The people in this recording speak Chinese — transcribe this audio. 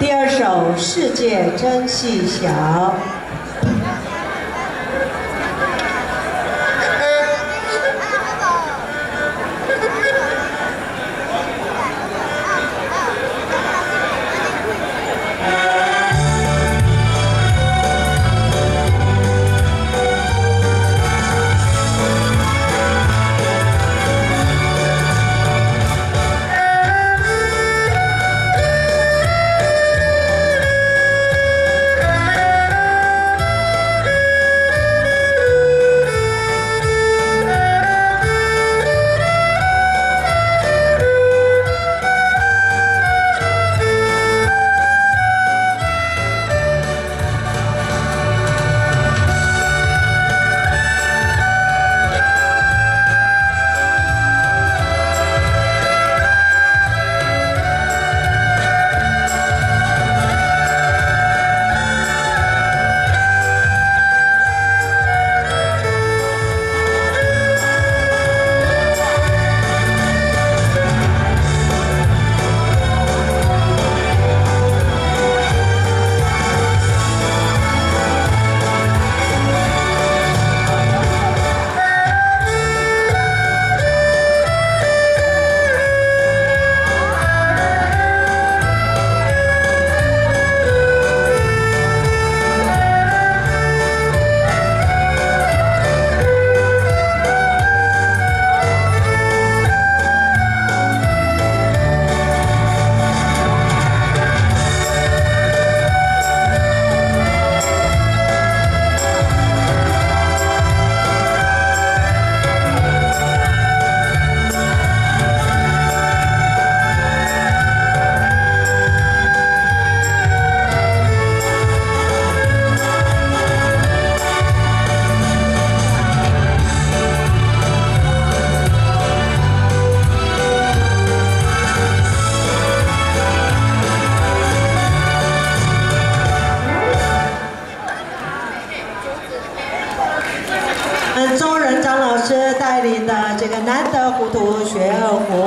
第二首《世界真细小》。的糊涂学二胡。